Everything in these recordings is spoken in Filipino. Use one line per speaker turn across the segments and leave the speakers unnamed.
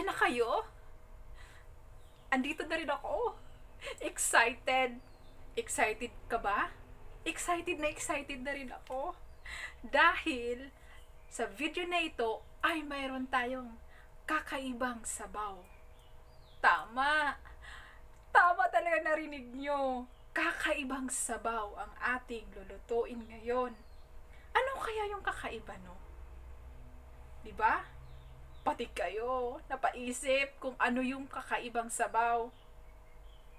Andiyan na kayo? Andito na rin ako. Excited. Excited ka ba? Excited na excited na rin ako. Dahil sa video na ito ay mayroon tayong kakaibang sabaw. Tama. Tama talaga narinig nyo. Kakaibang sabaw ang ating lulutuin ngayon. Ano kaya yung kakaiba no? 'Di ba? Pati kayo napaisip kung ano yung kakaibang sabaw.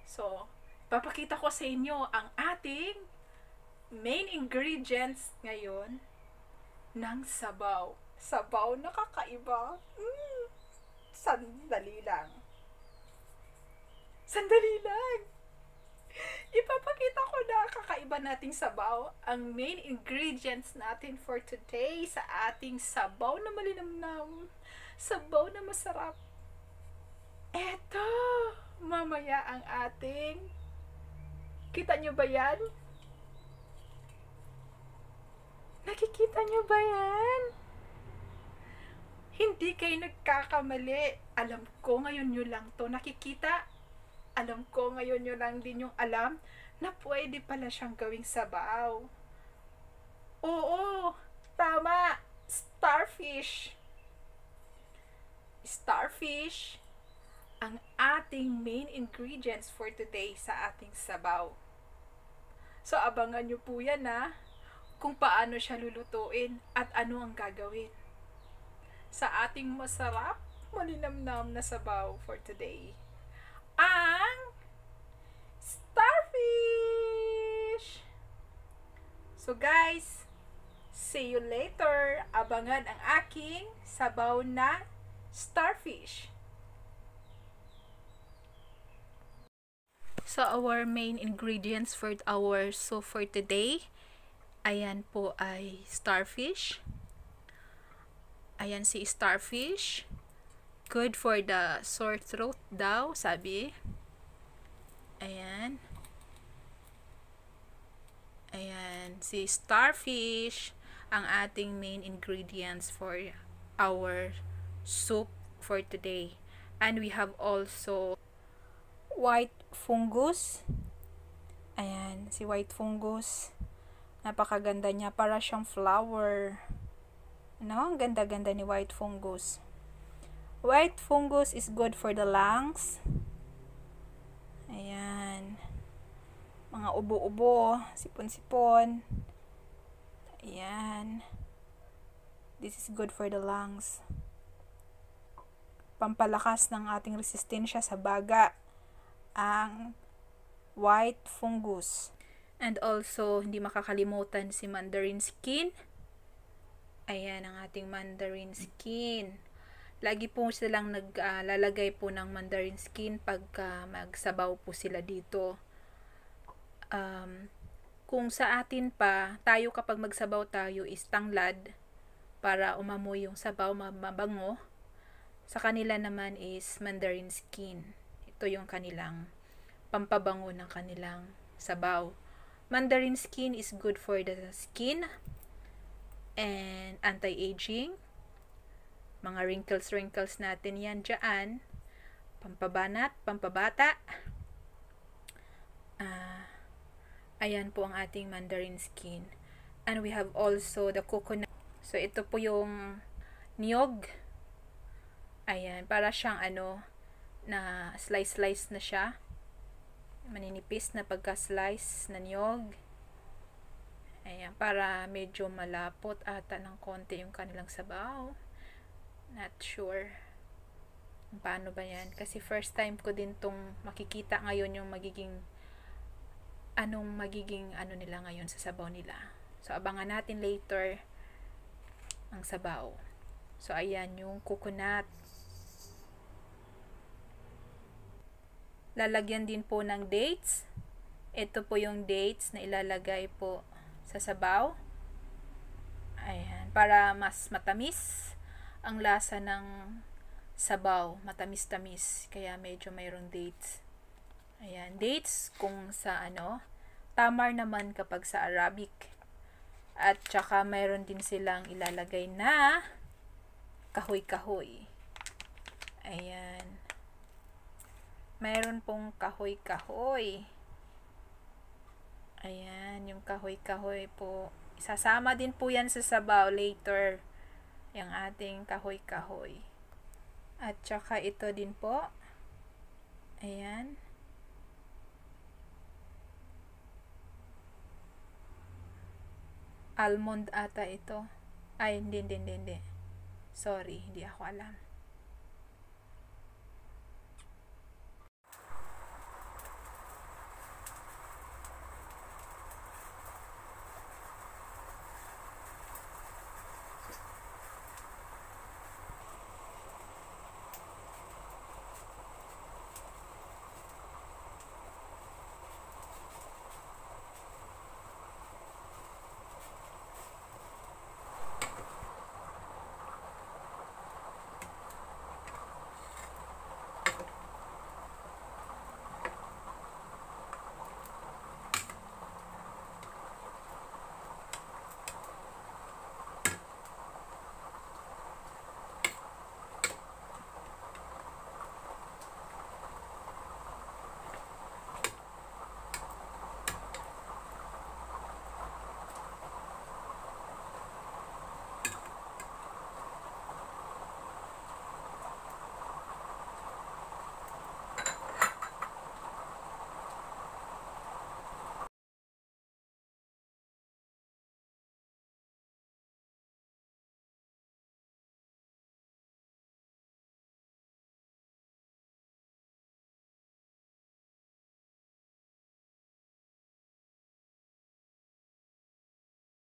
So, papakita ko sa inyo ang ating main ingredients ngayon ng sabaw. Sabaw na kakaiba. Mm. Sandali lang. Sandali lang. Ipapakita ko na kakaiba nating sabaw. Ang main ingredients natin for today sa ating sabaw na malinamnam. Sabaw na masarap. Eto, mamaya ang ating Kita nyo ba yan? Nakikita nyo ba yan? Hindi kayo nagkakamali. Alam ko ngayon nyo lang to nakikita. Alam ko ngayon nyo lang din yung alam na pwede pala siyang gawing sabaw. Oo, tama. Starfish. Starfish ang ating main ingredients for today sa ating sabaw. So, abangan nyo po yan ha, kung paano siya lulutuin at ano ang gagawin sa ating masarap, malinamnam na sabaw for today. Ang starfish! So guys, see you later. Abangan ang aking sabaw na starfish. So, our main ingredients for our soup for today, ayan po ay starfish. Ayan si starfish. Good for the sore throat daw, sabi. Ayan. Ayan, si starfish ang ating main ingredients for our soup for today. And we have also white fungus. Ayan, si white fungus. Napakaganda niya. Para siyang flower. No? Ang ganda-ganda ni white fungus. White fungus is good for the lungs. Ayan. Mga ubo-ubo, sipon-sipon. Ayan. This is good for the lungs. Pampalakas ng ating resistensya sa baga ang white fungus. And also, hindi makakalimutan si mandarin skin. Ayan ang ating mandarin skin. Lagi po silang naglalagay uh, po ng mandarin skin pagka magsabaw po sila dito. Um, kung sa atin pa, tayo kapag magsabaw tayo is tanglad para umamoy yung sabaw mabango. Sa kanila naman is mandarin skin. Ito yung kanilang pampabango ng kanilang sabaw. Mandarin skin is good for the skin and anti-aging. Mga wrinkles-wrinkles natin yan dyan. Pampabanat, pampabata. Uh, ayan po ang ating mandarin skin. And we have also the coconut. So, ito po yung niyog. Ayan, para siyang ano, na slice-slice na siya. Maninipis na pagka-slice na niyog. Ayan, para medyo malapot ata ng konti yung kanilang sabaw. Not sure. Paano ba yan? Kasi first time ko din tong makikita ngayon yung magiging anong magiging ano nila ngayon sa sabaw nila. So, abangan natin later ang sabaw. So, ayan yung coconut Lalagyan din po ng dates. Ito po yung dates na ilalagay po sa sabaw. Ayan, para mas matamis ang lasa ng sabaw, matamis-tamis. Kaya medyo mayroong dates. Ayan, dates kung sa ano, tamar naman kapag sa Arabic. At saka mayroon din silang ilalagay na kahoy-kahoy. Ayan. Mayroon pong kahoy-kahoy. Ayan, yung kahoy-kahoy po. Isasama din po yan sa sabaw later. Yung ating kahoy-kahoy. At saka ito din po. Ayan. Almond ata ito. Ay, hindi, hindi, hindi, hindi. Sorry, hindi ako alam.